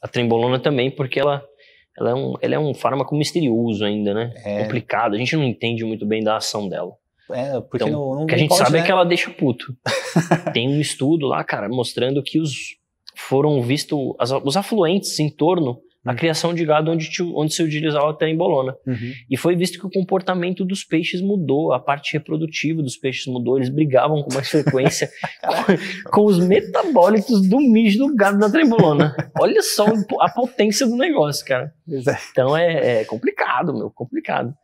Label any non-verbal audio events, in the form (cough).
A trembolona também, porque ela, ela, é, um, ela é um fármaco misterioso ainda, né? É. Complicado. A gente não entende muito bem da ação dela. É, porque Então, não, não O que a gente pode, sabe né? é que ela deixa puto. (laughs) Tem um estudo lá, cara, mostrando que os foram vistos os afluentes em torno da Hum. criação de gado onde, te- onde se utilizava a trembolona. Uhum. E foi visto que o comportamento dos peixes mudou, a parte reprodutiva dos peixes mudou, eles brigavam com mais frequência (laughs) com, com os metabólitos do mijo do gado da trembolona. Olha só a potência do negócio, cara. É. Então é, é complicado, meu, complicado.